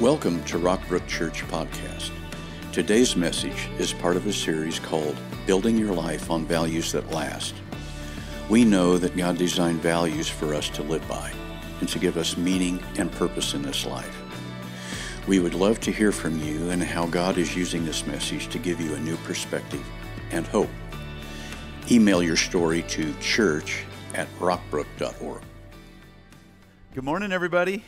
Welcome to Rockbrook Church Podcast. Today's message is part of a series called Building Your Life on Values That Last. We know that God designed values for us to live by and to give us meaning and purpose in this life. We would love to hear from you and how God is using this message to give you a new perspective and hope. Email your story to church at rockbrook.org. Good morning, everybody.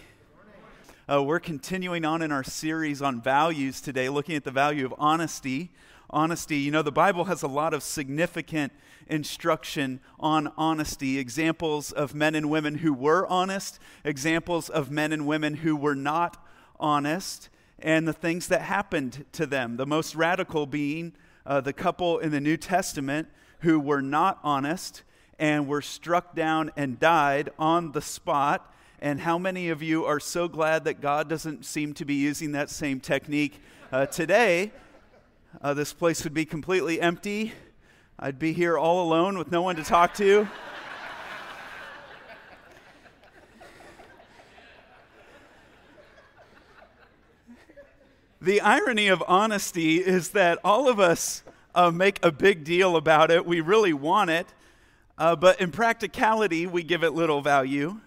Uh, we're continuing on in our series on values today, looking at the value of honesty. Honesty, you know, the Bible has a lot of significant instruction on honesty. Examples of men and women who were honest, examples of men and women who were not honest, and the things that happened to them. The most radical being uh, the couple in the New Testament who were not honest and were struck down and died on the spot and how many of you are so glad that God doesn't seem to be using that same technique uh, today? Uh, this place would be completely empty. I'd be here all alone with no one to talk to. the irony of honesty is that all of us uh, make a big deal about it. We really want it. Uh, but in practicality, we give it little value.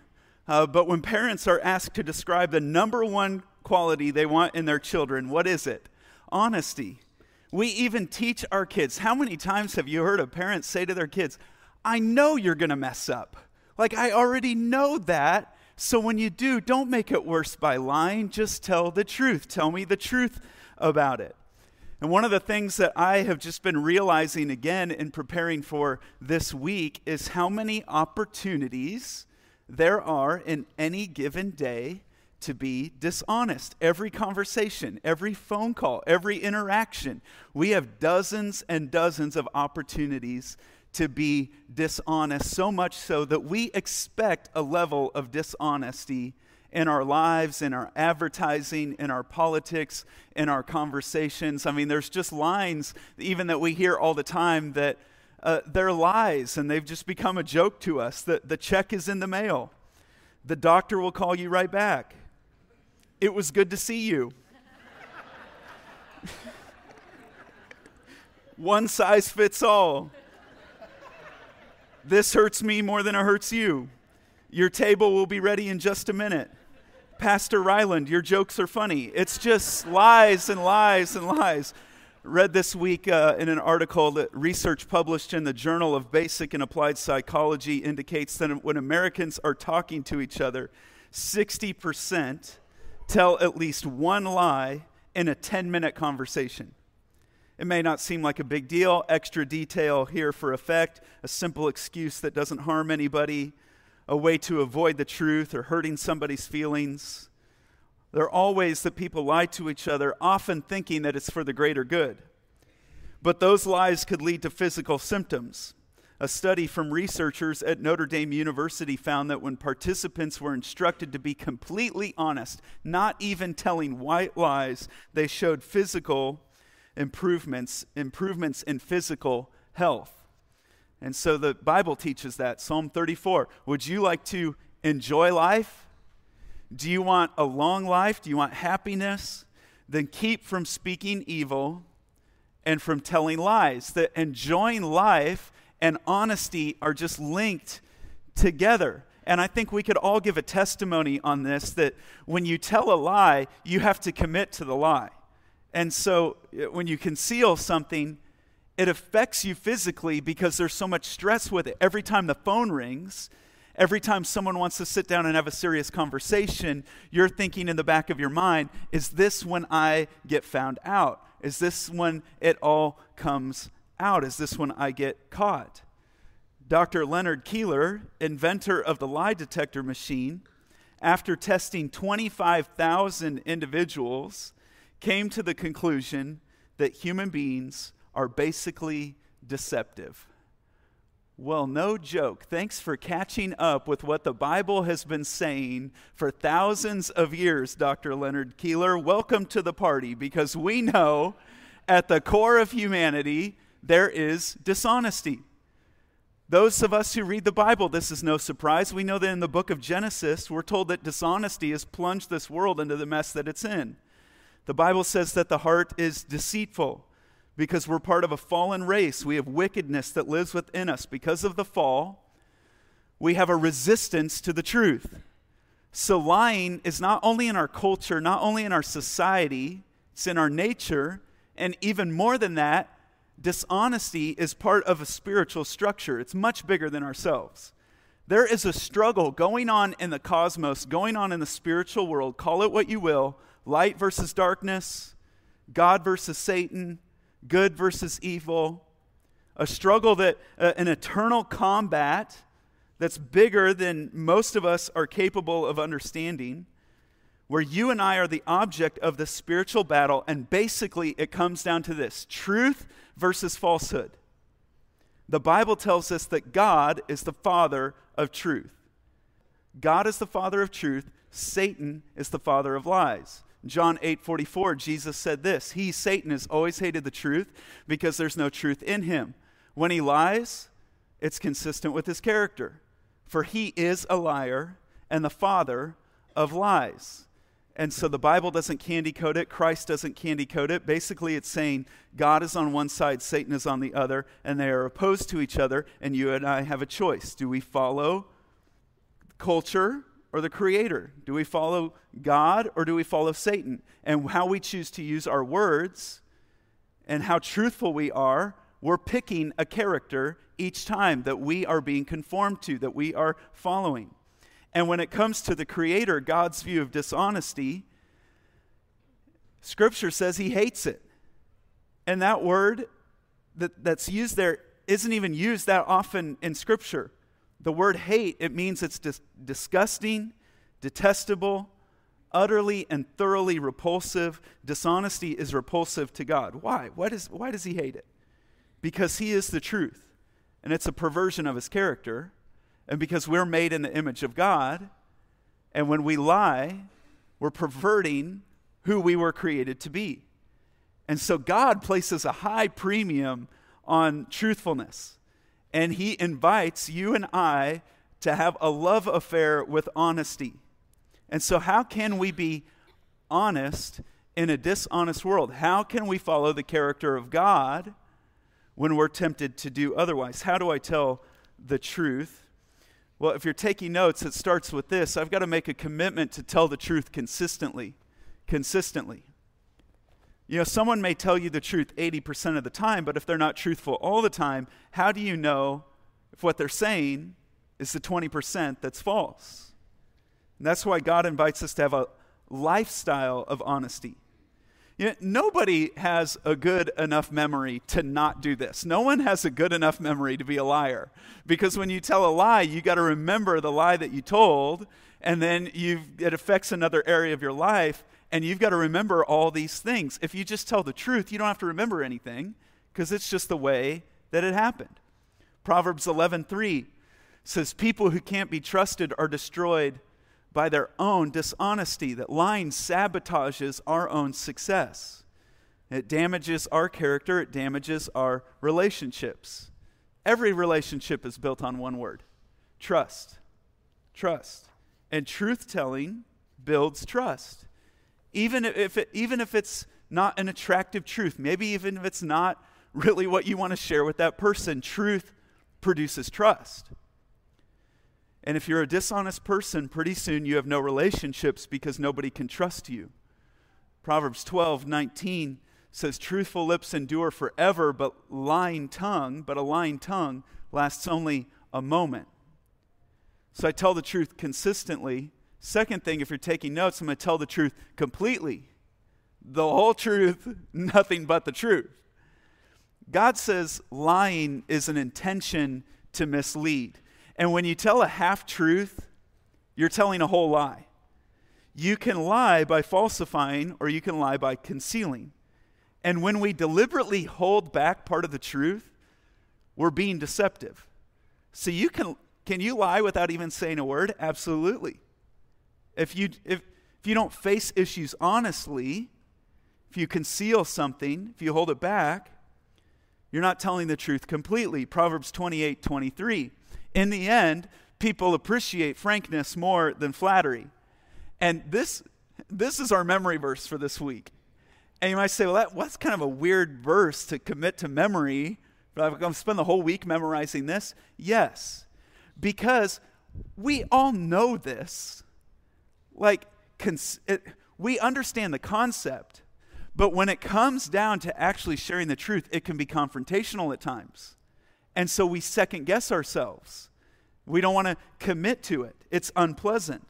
Uh, but when parents are asked to describe the number one quality they want in their children, what is it? Honesty. We even teach our kids. How many times have you heard a parent say to their kids, I know you're going to mess up? Like, I already know that. So when you do, don't make it worse by lying. Just tell the truth. Tell me the truth about it. And one of the things that I have just been realizing again in preparing for this week is how many opportunities there are in any given day to be dishonest. Every conversation, every phone call, every interaction, we have dozens and dozens of opportunities to be dishonest, so much so that we expect a level of dishonesty in our lives, in our advertising, in our politics, in our conversations. I mean, there's just lines, even that we hear all the time, that uh, they're lies and they've just become a joke to us. The, the check is in the mail. The doctor will call you right back. It was good to see you. One size fits all. This hurts me more than it hurts you. Your table will be ready in just a minute. Pastor Ryland, your jokes are funny. It's just lies and lies and lies read this week uh, in an article that research published in the Journal of Basic and Applied Psychology indicates that when Americans are talking to each other, 60% tell at least one lie in a 10 minute conversation. It may not seem like a big deal, extra detail here for effect, a simple excuse that doesn't harm anybody, a way to avoid the truth or hurting somebody's feelings. There are all ways that people lie to each other, often thinking that it's for the greater good. But those lies could lead to physical symptoms. A study from researchers at Notre Dame University found that when participants were instructed to be completely honest, not even telling white lies, they showed physical improvements, improvements in physical health. And so the Bible teaches that. Psalm 34. Would you like to enjoy life? Do you want a long life? Do you want happiness? Then keep from speaking evil and from telling lies. That enjoying life and honesty are just linked together. And I think we could all give a testimony on this that when you tell a lie, you have to commit to the lie. And so uh, when you conceal something, it affects you physically because there's so much stress with it. Every time the phone rings, Every time someone wants to sit down and have a serious conversation, you're thinking in the back of your mind, is this when I get found out? Is this when it all comes out? Is this when I get caught? Dr. Leonard Keeler, inventor of the lie detector machine, after testing 25,000 individuals, came to the conclusion that human beings are basically deceptive. Well, no joke. Thanks for catching up with what the Bible has been saying for thousands of years, Dr. Leonard Keeler. Welcome to the party because we know at the core of humanity there is dishonesty. Those of us who read the Bible, this is no surprise. We know that in the book of Genesis, we're told that dishonesty has plunged this world into the mess that it's in. The Bible says that the heart is deceitful because we're part of a fallen race. We have wickedness that lives within us. Because of the fall, we have a resistance to the truth. So, lying is not only in our culture, not only in our society, it's in our nature, and even more than that, dishonesty is part of a spiritual structure. It's much bigger than ourselves. There is a struggle going on in the cosmos, going on in the spiritual world, call it what you will light versus darkness, God versus Satan, good versus evil, a struggle that, uh, an eternal combat that's bigger than most of us are capable of understanding, where you and I are the object of the spiritual battle, and basically it comes down to this truth versus falsehood. The Bible tells us that God is the father of truth. God is the father of truth, Satan is the father of lies. John 8 44, Jesus said this He, Satan, has always hated the truth because there's no truth in him. When he lies, it's consistent with his character. For he is a liar and the father of lies. And so the Bible doesn't candy coat it, Christ doesn't candy coat it. Basically, it's saying God is on one side, Satan is on the other, and they are opposed to each other, and you and I have a choice. Do we follow culture or the Creator? Do we follow God or do we follow Satan? And how we choose to use our words and how truthful we are, we're picking a character each time that we are being conformed to, that we are following. And when it comes to the Creator, God's view of dishonesty, Scripture says He hates it. And that word that, that's used there isn't even used that often in Scripture. The word hate, it means it's dis- disgusting, detestable, utterly and thoroughly repulsive. Dishonesty is repulsive to God. Why? Why does, why does he hate it? Because he is the truth, and it's a perversion of his character, and because we're made in the image of God, and when we lie, we're perverting who we were created to be. And so God places a high premium on truthfulness. And he invites you and I to have a love affair with honesty. And so, how can we be honest in a dishonest world? How can we follow the character of God when we're tempted to do otherwise? How do I tell the truth? Well, if you're taking notes, it starts with this I've got to make a commitment to tell the truth consistently. Consistently. You know, someone may tell you the truth 80% of the time, but if they're not truthful all the time, how do you know if what they're saying is the 20% that's false? And that's why God invites us to have a lifestyle of honesty. You know, nobody has a good enough memory to not do this. No one has a good enough memory to be a liar. Because when you tell a lie, you got to remember the lie that you told, and then it affects another area of your life, and you've got to remember all these things. If you just tell the truth, you don't have to remember anything because it's just the way that it happened. Proverbs 11:3 says people who can't be trusted are destroyed by their own dishonesty. That lying sabotages our own success. It damages our character, it damages our relationships. Every relationship is built on one word trust. Trust. And truth telling builds trust even if, it, even if it's not an attractive truth, maybe even if it's not really what you want to share with that person, truth produces trust. And if you're a dishonest person, pretty soon you have no relationships because nobody can trust you. Proverbs 12, 19 says, Truthful lips endure forever, but lying tongue, but a lying tongue lasts only a moment. So I tell the truth consistently Second thing, if you're taking notes, I'm going to tell the truth completely. The whole truth, nothing but the truth. God says lying is an intention to mislead. And when you tell a half truth, you're telling a whole lie. You can lie by falsifying or you can lie by concealing. And when we deliberately hold back part of the truth, we're being deceptive. So you can can you lie without even saying a word? Absolutely. If you, if, if you don't face issues honestly, if you conceal something, if you hold it back, You're not telling the truth completely. Proverbs 28 23. In the end, people appreciate frankness more than flattery. And this, this is our memory verse for this week. And you might say, well, that, what's kind of a weird verse to commit to memory? But I'm going to spend the whole week memorizing this. Yes, because we all know this. Like, cons- it, we understand the concept, but when it comes down to actually sharing the truth, it can be confrontational at times. And so we second guess ourselves. We don't want to commit to it, it's unpleasant.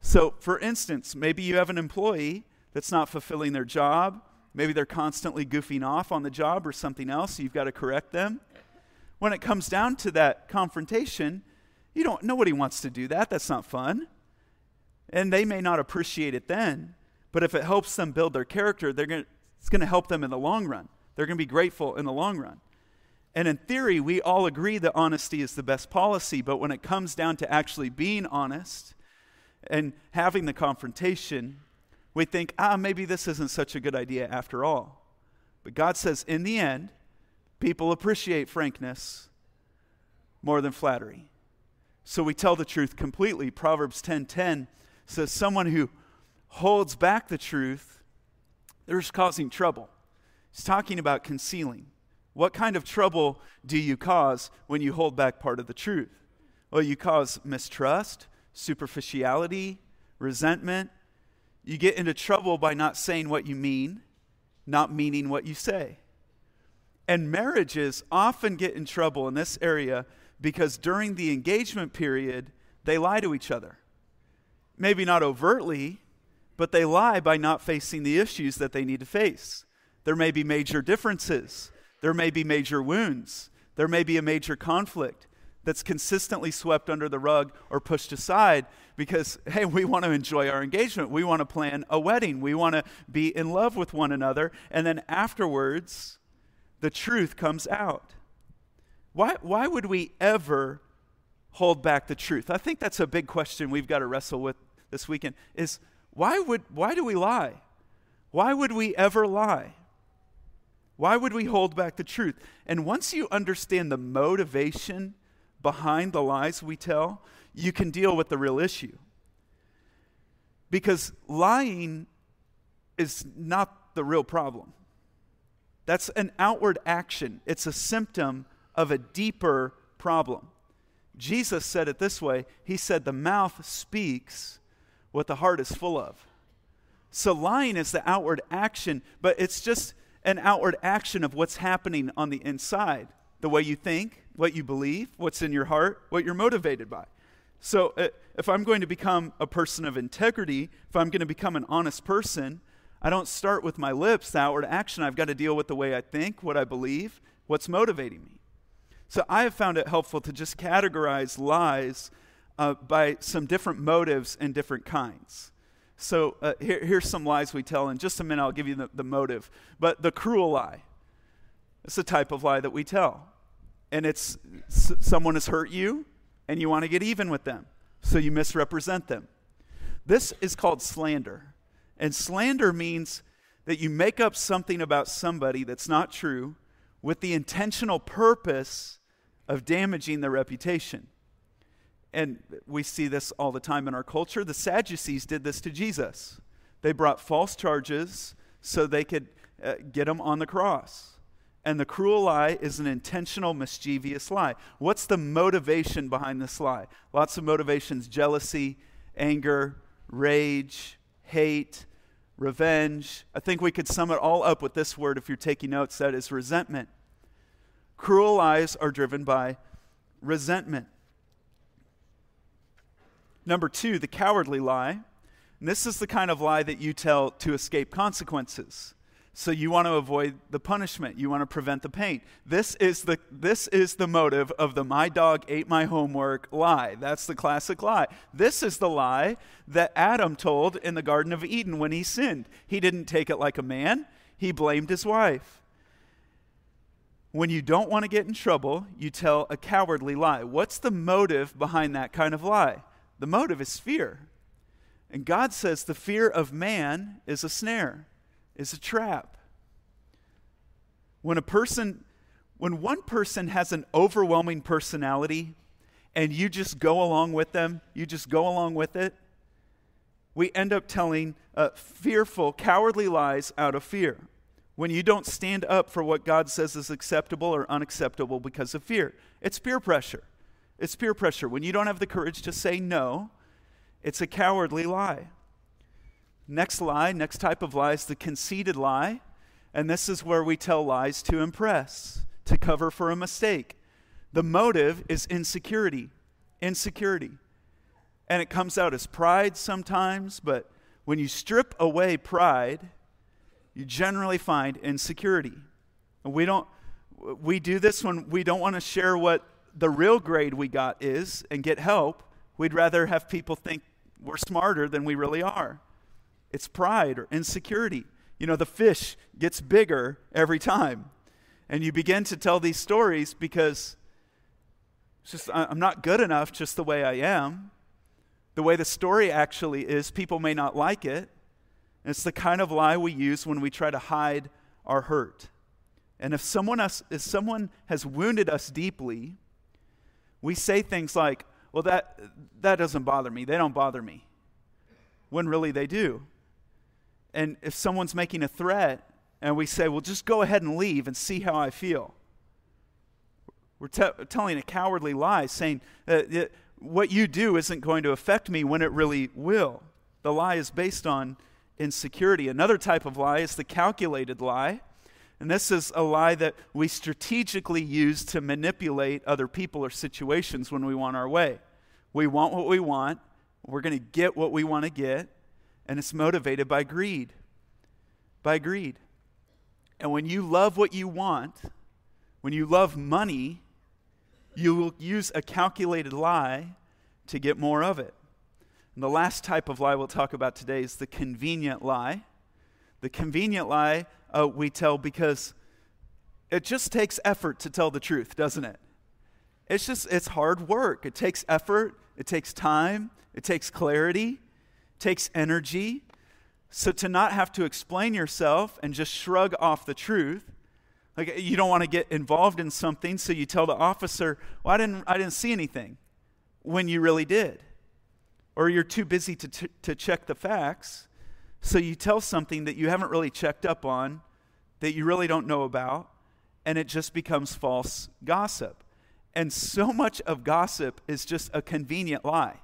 So, for instance, maybe you have an employee that's not fulfilling their job. Maybe they're constantly goofing off on the job or something else, so you've got to correct them. When it comes down to that confrontation, you don't nobody wants to do that. That's not fun. And they may not appreciate it then, but if it helps them build their character, they're going it's going to help them in the long run. They're going to be grateful in the long run. And in theory, we all agree that honesty is the best policy, but when it comes down to actually being honest and having the confrontation, we think, ah, maybe this isn't such a good idea after all. But God says, in the end, people appreciate frankness more than flattery. So we tell the truth completely. Proverbs 10:10 says someone who holds back the truth, they're just causing trouble. He's talking about concealing. What kind of trouble do you cause when you hold back part of the truth? Well, you cause mistrust, superficiality, resentment. You get into trouble by not saying what you mean, not meaning what you say. And marriages often get in trouble in this area because during the engagement period, they lie to each other. Maybe not overtly, but they lie by not facing the issues that they need to face. There may be major differences. There may be major wounds. There may be a major conflict that's consistently swept under the rug or pushed aside because, hey, we want to enjoy our engagement. We want to plan a wedding. We want to be in love with one another. And then afterwards, the truth comes out. Why, why would we ever hold back the truth? I think that's a big question we've got to wrestle with this weekend is why, would, why do we lie? Why would we ever lie? Why would we hold back the truth? And once you understand the motivation behind the lies we tell, you can deal with the real issue. Because lying is not the real problem. That's an outward action, it's a symptom of a deeper problem. Jesus said it this way He said, The mouth speaks what the heart is full of. So lying is the outward action, but it's just an outward action of what's happening on the inside the way you think, what you believe, what's in your heart, what you're motivated by. So, uh, if I'm going to become a person of integrity, if I'm going to become an honest person, I don't start with my lips, the outward action. I've got to deal with the way I think, what I believe, what's motivating me. So, I have found it helpful to just categorize lies uh, by some different motives and different kinds. So uh, here, here's some lies we tell. In just a minute, I'll give you the, the motive. But the cruel lie, it's a type of lie that we tell. And it's s- someone has hurt you, and you want to get even with them. So you misrepresent them. This is called slander. And slander means that you make up something about somebody that's not true with the intentional purpose of damaging their reputation and we see this all the time in our culture. The Sadducees did this to Jesus. They brought false charges so they could uh, get him on the cross. And the cruel lie is an intentional, mischievous lie. What's the motivation behind this lie? Lots of motivations jealousy, anger, rage, hate, revenge. I think we could sum it all up with this word if you're taking notes that is resentment. Cruel lies are driven by resentment. Number two, the cowardly lie. And this is the kind of lie that you tell to escape consequences. So you want to avoid the punishment. You want to prevent the pain. This is the, this is the motive of the my dog ate my homework lie. That's the classic lie. This is the lie that Adam told in the Garden of Eden when he sinned. He didn't take it like a man, he blamed his wife. When you don't want to get in trouble, you tell a cowardly lie. What's the motive behind that kind of lie? The motive is fear. And God says the fear of man is a snare, is a trap. When a person when one person has an overwhelming personality and you just go along with them, you just go along with it, we end up telling uh, fearful, cowardly lies out of fear. When you don't stand up for what God says is acceptable or unacceptable because of fear, it's peer pressure. It's peer pressure. When you don't have the courage to say no, it's a cowardly lie. Next lie, next type of lie is the conceited lie. And this is where we tell lies to impress, to cover for a mistake. The motive is insecurity. Insecurity. And it comes out as pride sometimes, but when you strip away pride, you generally find insecurity. We don't we do this when we don't want to share what the real grade we got is and get help. We'd rather have people think we're smarter than we really are. It's pride or insecurity. You know, the fish gets bigger every time. And you begin to tell these stories because it's just I'm not good enough just the way I am. The way the story actually is, people may not like it. It's the kind of lie we use when we try to hide our hurt. And if someone, else, if someone has wounded us deeply, we say things like, well, that, that doesn't bother me. They don't bother me. When really they do. And if someone's making a threat and we say, well, just go ahead and leave and see how I feel, we're te- telling a cowardly lie, saying uh, that what you do isn't going to affect me when it really will. The lie is based on insecurity. Another type of lie is the calculated lie. And this is a lie that we strategically use to manipulate other people or situations when we want our way. We want what we want, we're going to get what we want to get, and it's motivated by greed. By greed. And when you love what you want, when you love money, you will use a calculated lie to get more of it. And the last type of lie we'll talk about today is the convenient lie. The convenient lie uh, we tell because it just takes effort to tell the truth, doesn't it? It's just, it's hard work. It takes effort, it takes time, it takes clarity, takes energy. So to not have to explain yourself and just shrug off the truth, like you don't want to get involved in something, so you tell the officer, "Well, I didn't, I didn't see anything," when you really did, or you're too busy to t- to check the facts, so you tell something that you haven't really checked up on, that you really don't know about, and it just becomes false gossip. And so much of gossip is just a convenient lie.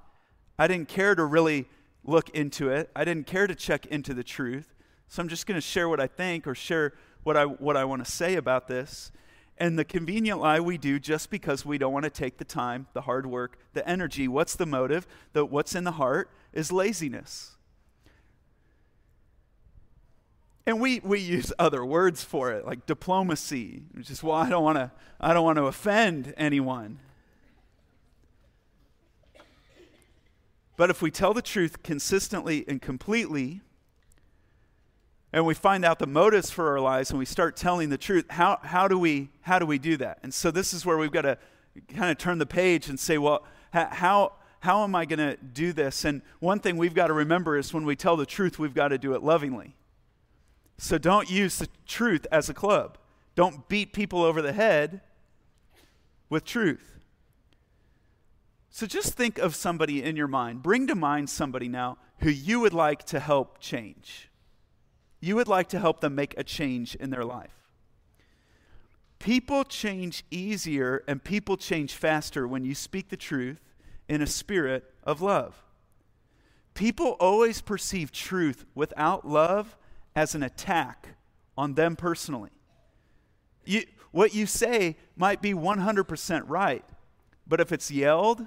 I didn't care to really look into it. I didn't care to check into the truth. So I'm just going to share what I think or share what I, what I want to say about this. And the convenient lie we do just because we don't want to take the time, the hard work, the energy. What's the motive? The, what's in the heart is laziness. And we, we use other words for it, like diplomacy, which is, well, I don't want to, I don't want to offend anyone. But if we tell the truth consistently and completely, and we find out the motives for our lives and we start telling the truth, how, how, do, we, how do we do that? And so this is where we've got to kind of turn the page and say, well, how, how am I going to do this? And one thing we've got to remember is when we tell the truth, we've got to do it lovingly. So don't use the truth as a club. Don't beat people over the head with truth. So just think of somebody in your mind. Bring to mind somebody now who you would like to help change. You would like to help them make a change in their life. People change easier and people change faster when you speak the truth in a spirit of love. People always perceive truth without love as an attack on them personally. You, what you say might be 100% right, but if it's yelled,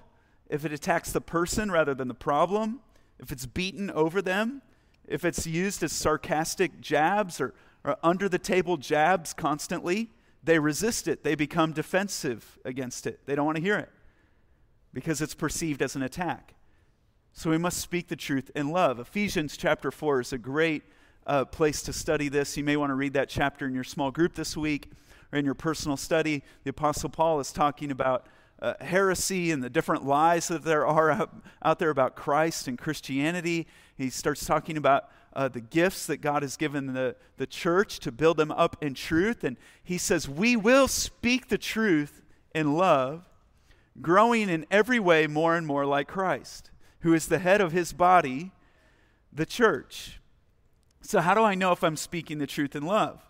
if it attacks the person rather than the problem, if it's beaten over them, if it's used as sarcastic jabs or, or under the table jabs constantly, they resist it. They become defensive against it. They don't want to hear it because it's perceived as an attack. So we must speak the truth in love. Ephesians chapter 4 is a great uh, place to study this. You may want to read that chapter in your small group this week or in your personal study. The Apostle Paul is talking about uh, heresy and the different lies that there are out, out, there about Christ and Christianity. He starts talking about uh, the gifts that God has given the, the church to build them up in truth. And he says, We will speak the truth in love, growing in every way more and more like Christ, who is the head of his body, the church. So, how do I know if I'm speaking the truth in love?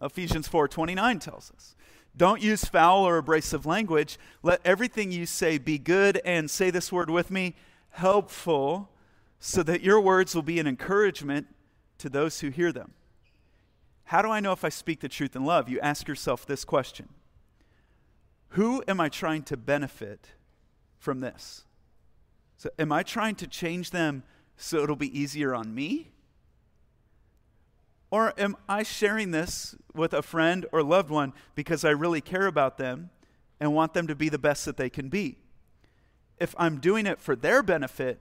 Ephesians 4:29 tells us. Don't use foul or abrasive language. Let everything you say be good and say this word with me, helpful, so that your words will be an encouragement to those who hear them. How do I know if I speak the truth in love? You ask yourself this question Who am I trying to benefit from this? So, am I trying to change them so it'll be easier on me? Or am I sharing this with a friend or loved one because I really care about them and want them to be the best that they can be? If I'm doing it for their benefit,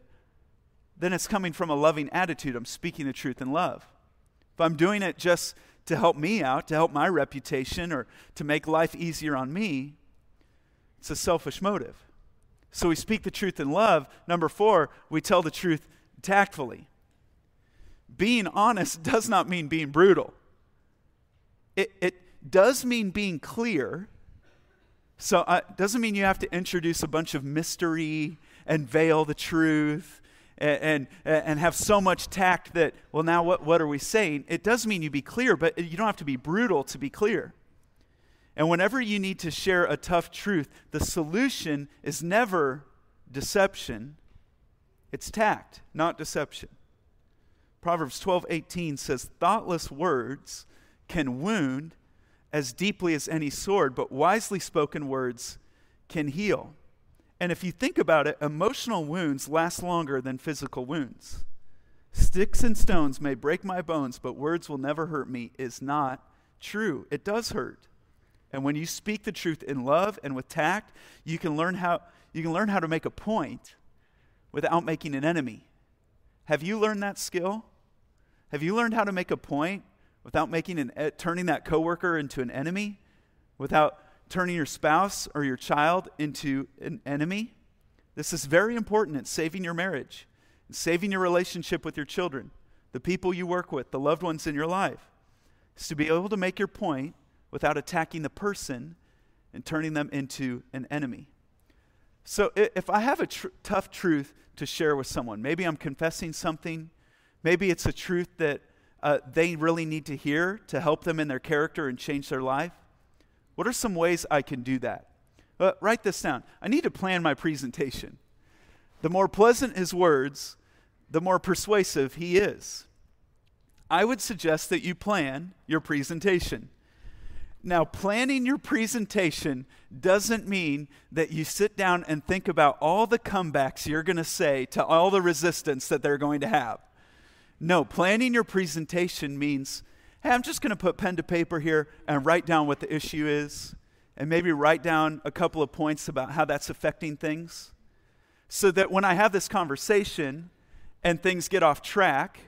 then it's coming from a loving attitude. I'm speaking the truth in love. If I'm doing it just to help me out, to help my reputation, or to make life easier on me, it's a selfish motive. So we speak the truth in love. Number four, we tell the truth tactfully being honest does not mean being brutal. It, it does mean being clear. So it uh, doesn't mean you have to introduce a bunch of mystery and veil the truth and, and, and have so much tact that, well, now what, what are we saying? It does mean you be clear, but you don't have to be brutal to be clear. And whenever you need to share a tough truth, the solution is never deception, it's tact, not deception. Proverbs 12:18 says thoughtless words can wound as deeply as any sword, but wisely spoken words can heal. And if you think about it, emotional wounds last longer than physical wounds. Sticks and stones may break my bones, but words will never hurt me is not true. It does hurt. And when you speak the truth in love and with tact, you can learn how you can learn how to make a point without making an enemy. Have you learned that skill? Have you learned how to make a point without making an, eh, turning that coworker into an enemy? Without turning your spouse or your child into an enemy? This is very important in saving your marriage, in saving your relationship with your children, the people you work with, the loved ones in your life. Is to be able to make your point without attacking the person and turning them into an enemy. So if I have a tr- tough truth to share with someone, maybe I'm confessing something, maybe it's a truth that uh, they really need to hear to help them in their character and change their life. What are some ways I can do that? Uh, write this down. I need to plan my presentation. The more pleasant his words, the more persuasive he is. I would suggest that you plan your presentation. Now, planning your presentation doesn't mean that you sit down and think about all the comebacks you're going to say to all the resistance that they're going to have. No, planning your presentation means, hey, I'm just going to put pen to paper here and write down what the issue is, and maybe write down a couple of points about how that's affecting things, so that when I have this conversation and things get off track,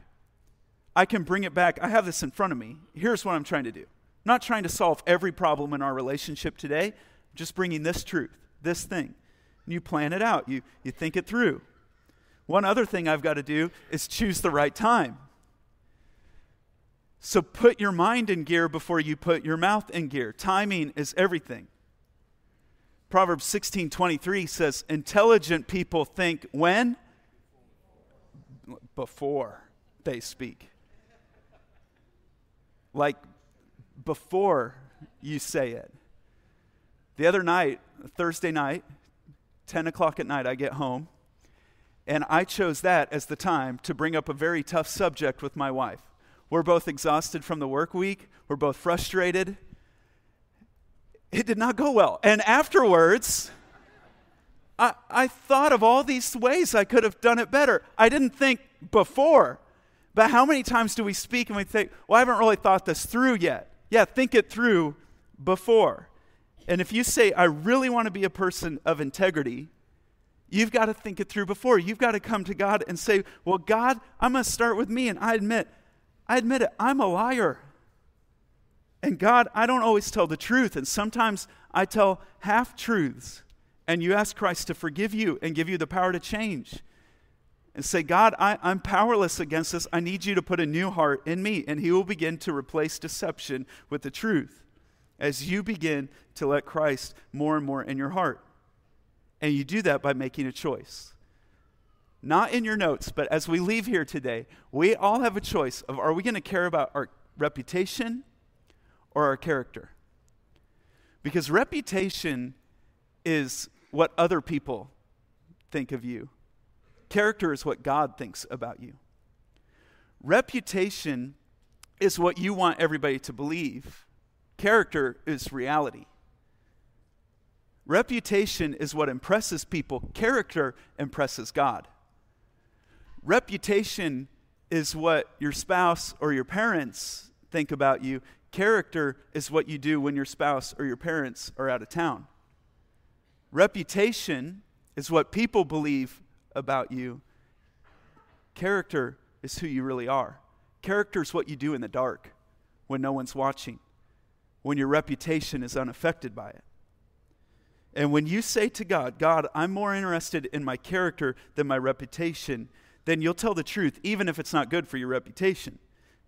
I can bring it back. I have this in front of me. Here's what I'm trying to do I'm not trying to solve every problem in our relationship today, I'm just bringing this truth, this thing. And you plan it out, you, you think it through. One other thing I've got to do is choose the right time. So put your mind in gear before you put your mouth in gear. Timing is everything. Proverbs 16:23 says, "Intelligent people think when before they speak." Like before you say it. The other night, Thursday night, 10 o'clock at night, I get home, and I chose that as the time to bring up a very tough subject with my wife. We're both exhausted from the work week, we're both frustrated. It did not go well. And afterwards, I, I thought of all these ways I could have done it better. I didn't think before. But how many times do we speak and we think, well, I haven't really thought this through yet? Yeah, think it through before. And if you say, I really want to be a person of integrity, you've got to think it through before. You've got to come to God and say, Well, God, I'm going to start with me. And I admit, I admit it, I'm a liar. And God, I don't always tell the truth. And sometimes I tell half truths. and you ask Christ to forgive you and give you the power to change and say, God, I, am powerless against this. I need you to put a new heart in me. And He will begin to replace deception with the truth as you begin to let Christ more and more in your heart. And you do that by making a choice. Not in your notes, but as we leave here today, we all have a choice of are we going to care about our reputation or our character? Because reputation is what other people think of you Character is what God thinks about you. Reputation is what you want everybody to believe. Character is reality. Reputation is what impresses people, character impresses God. Reputation is what your spouse or your parents think about you. Character is what you do when your spouse or your parents are out of town. Reputation is what people believe about you. Character is who you really are. Character is what you do in the dark when no one's watching, when your reputation is unaffected by it. And when you say to God, God, I'm more interested in my character than my reputation, then you'll tell the truth, even if it's not good for your reputation.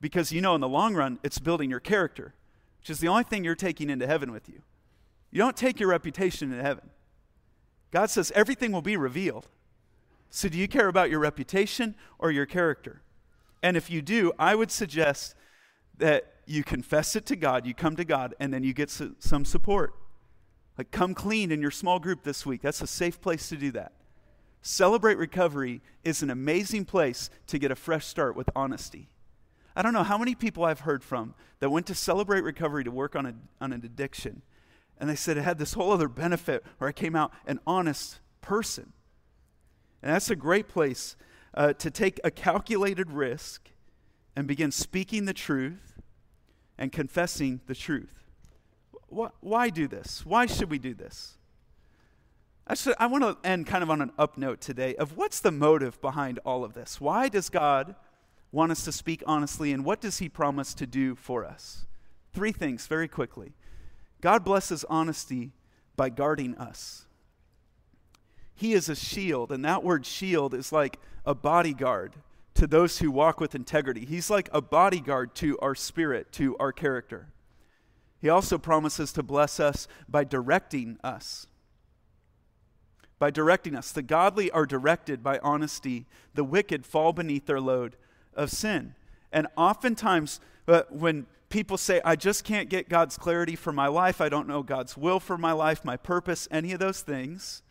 Because you know in the long run, it's building your character, which is the only thing you're taking into heaven with you. You don't take your reputation into heaven. God says everything will be revealed. So, do you care about your reputation or your character? And if you do, I would suggest that you confess it to God, you come to God, and then you get some support. Like, come clean in your small group this week. That's a safe place to do that. Celebrate Recovery is an amazing place to get a fresh start with honesty. I don't know how many people I've heard from that went to Celebrate Recovery to work on, a, on an addiction, and they said it had this whole other benefit where I came out an honest person. And that's a great place uh, to take a calculated risk and begin speaking the truth and confessing the truth. Why do this? Why should we do this? Actually, I want to end kind of on an up note today of what's the motive behind all of this? Why does God want us to speak honestly, and what does He promise to do for us? Three things very quickly. God blesses honesty by guarding us. He is a shield, and that word shield is like a bodyguard to those who walk with integrity. He's like a bodyguard to our spirit, to our character. He also promises to bless us by directing us. By directing us. The godly are directed by honesty, the wicked fall beneath their load of sin. And oftentimes, uh, when people say, I just can't get God's clarity for my life, I don't know God's will for my life, my purpose, any of those things,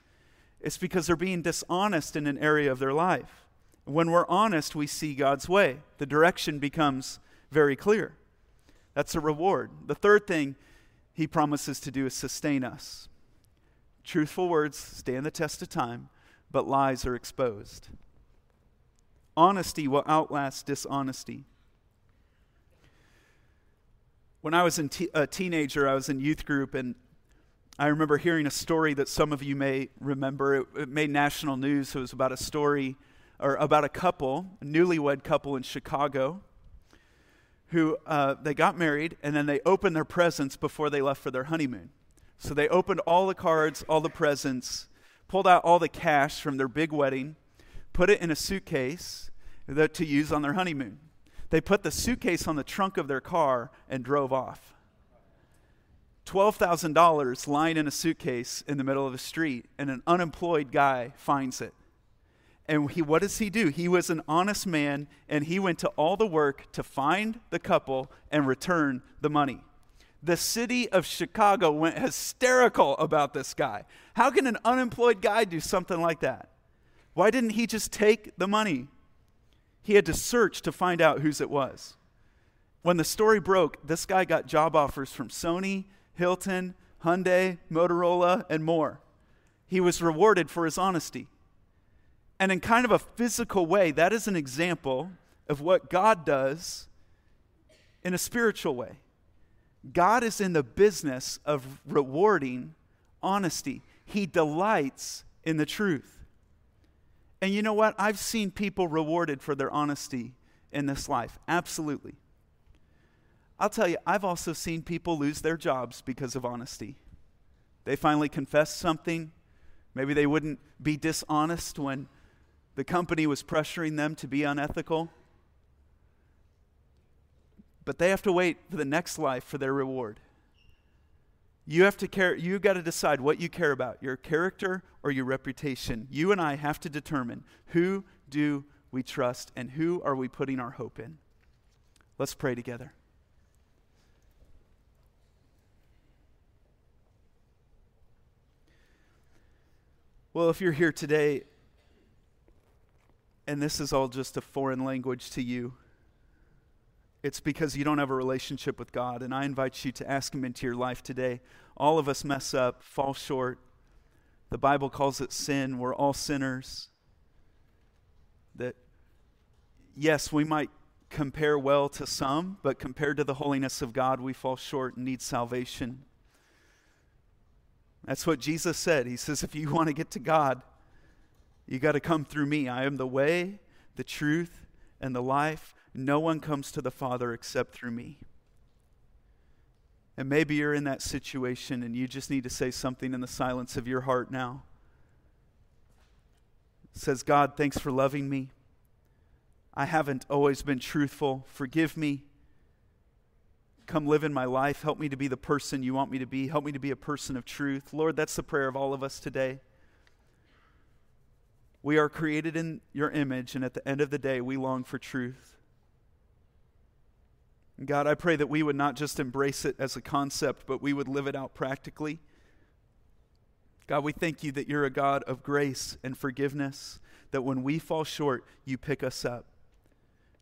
it's because they're being dishonest in an area of their life. When we're honest, we see God's way. The direction becomes very clear. That's a reward. The third thing he promises to do is sustain us. Truthful words stand the test of time, but lies are exposed. Honesty will outlast dishonesty. When I was a teenager, I was in youth group, and I remember hearing a story that some of you may remember. It, it, made national news. It was about a story or about a couple, a newlywed couple in Chicago, who uh, they got married and then they opened their presents before they left for their honeymoon. So they opened all the cards, all the presents, pulled out all the cash from their big wedding, put it in a suitcase to use on their honeymoon. They put the suitcase on the trunk of their car and drove off. $12,000 lying in a suitcase in the middle of the street, and an unemployed guy finds it. And he, what does he do? He was an honest man, and he went to all the work to find the couple and return the money. The city of Chicago went hysterical about this guy. How can an unemployed guy do something like that? Why didn't he just take the money? He had to search to find out whose it was. When the story broke, this guy got job offers from Sony, Hilton, Hyundai, Motorola, and more. He was rewarded for his honesty. And in kind of a physical way, that is an example of what God does in a spiritual way. God is in the business of rewarding honesty, He delights in the truth. And you know what? I've seen people rewarded for their honesty in this life. Absolutely. I'll tell you, I've also seen people lose their jobs because of honesty. They finally confess something, Maybe they wouldn't be dishonest when the company was pressuring them to be unethical. But they have to wait for the next life for their reward. You have to care, you've got to decide what you care about, your character or your reputation. You and I have to determine who do we trust and who are we putting our hope in. Let's pray together. Well, if you're here today and this is all just a foreign language to you, it's because you don't have a relationship with God. And I invite you to ask Him into your life today. All of us mess up, fall short. The Bible calls it sin. We're all sinners. That, yes, we might compare well to some, but compared to the holiness of God, we fall short and need salvation. That's what Jesus said. He says, if you want to get to God, you got to come through me. I am the way, the truth, and the life. No one comes to the Father except through me. And maybe you're in that situation and you just need to say something in the silence of your heart now. It says, God, thanks for loving me. I haven't always been truthful. Forgive me. Come live in my life. Help me to be the person you want me to be. Help me to be a person of truth. Lord, that's the prayer of all of us today. We are created in your image, and at the end of the day, we long for truth. God, I pray that we would not just embrace it as a concept, but we would live it out practically. God, we thank you that you're a God of grace and forgiveness, that when we fall short, you pick us up,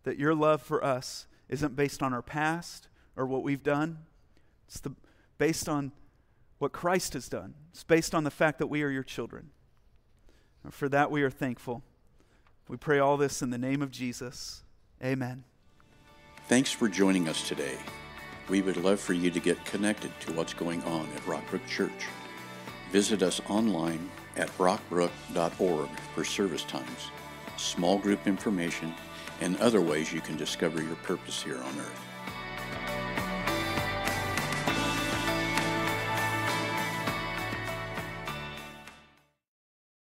that your love for us isn't based on our past or what we've done, it's the, based on what Christ has done, it's based on the fact that we are your children. For that, we are thankful. We pray all this in the name of Jesus. Amen. Thanks for joining us today. We would love for you to get connected to what's going on at Rockbrook Church. Visit us online at rockbrook.org for service times, small group information, and other ways you can discover your purpose here on earth.